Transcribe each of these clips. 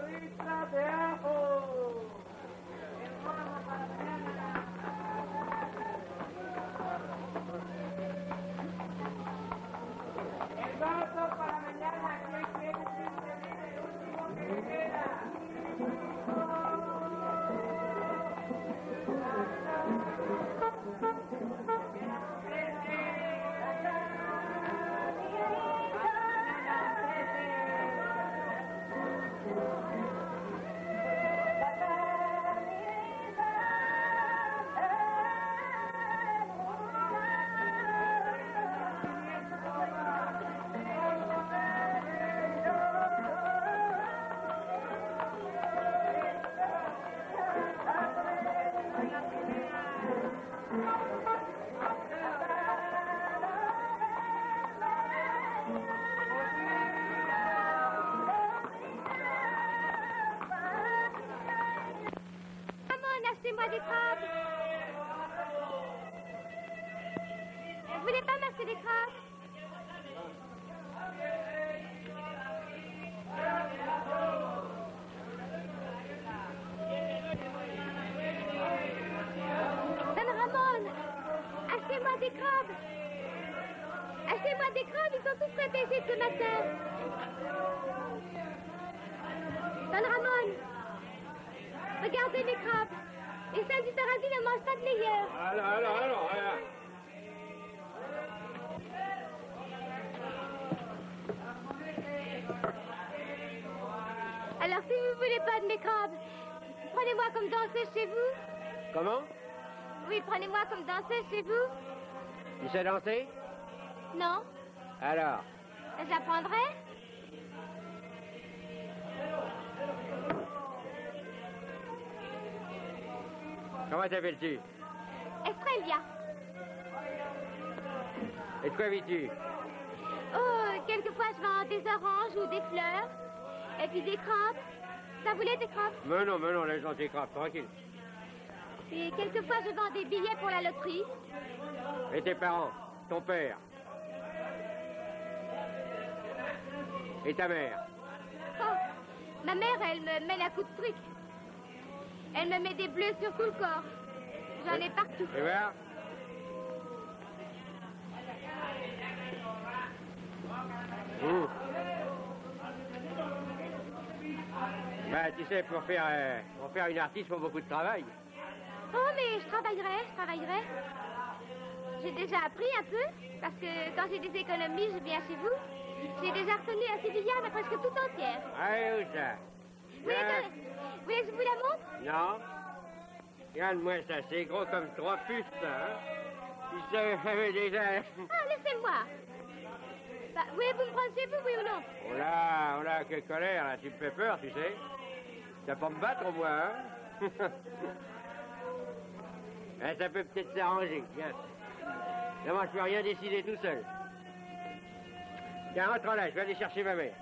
la Vous voulez pas masser des crabes Don Ramon, achetez-moi des crabes. Achetez-moi des crabes, ils sont tous prêts ce matin. Don Ramon, regardez les crabes. Les salles du paradis ne mangent pas de meilleurs. Alors, alors, alors, alors. Alors, si vous voulez pas de mes crabes, prenez-moi comme danseuse chez vous. Comment? Oui, prenez-moi comme danseuse chez vous. Tu sais danser? Non Alors? J'apprendrai Comment t'appelles-tu Estrella. Et de quoi vis-tu Oh, quelquefois je vends des oranges ou des fleurs. Et puis des crabes. Ça voulait des crabes? Mais non, mais non, les gens t'écrapent, tranquille. Et quelquefois je vends des billets pour la loterie. Et tes parents Ton père Et ta mère? Oh, ma mère, elle me met la coup de truc. Elle me met des bleus sur tout le corps. J'en ai partout. Et voir Ouh. Bah, tu sais, pour faire, euh, pour faire une artiste, il faut beaucoup de travail. Oh, mais je travaillerai, je travaillerai. J'ai déjà appris un peu, parce que quand j'ai des économies, je viens chez vous. J'ai déjà retenu à Sévilla mais presque tout entière. Ah, où ça Vous voulez que, vous voulez que je vous la montre Non Regarde-moi ça, c'est gros comme trois puces, ça, hein j'avais déjà... Ah, laissez-moi. Bah, voulez-vous me prendre chez vous, oui ou non? Oh là, oh là, quelle colère, là, tu me fais peur, tu sais. Tu vas pas me battre, au moins, hein Eh, Ça peut peut-être s'arranger, tiens. Mais moi, je peux rien décider tout seul. Tiens, rentre là, je vais aller chercher ma mère.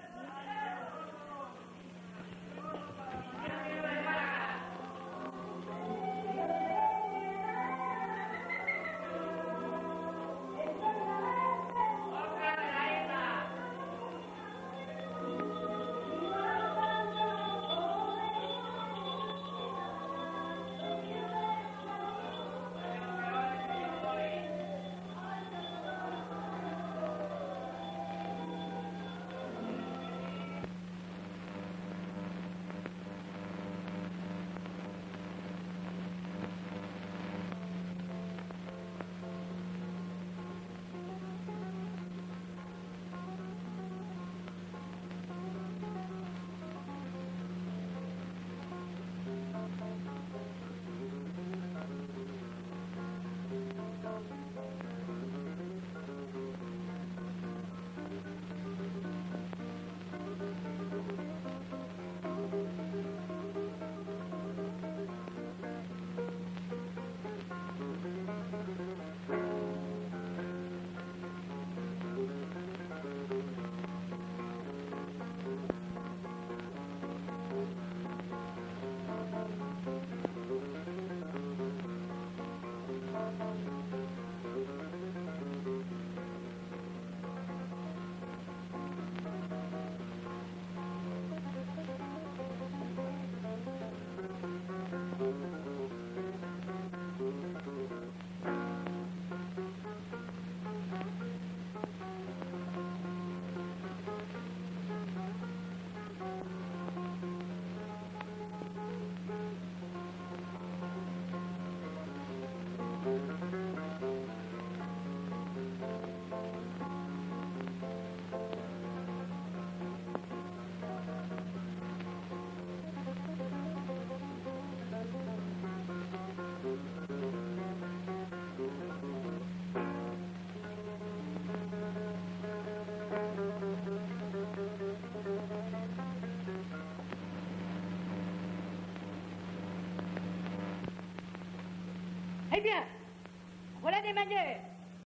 Eh bien, voilà des manières.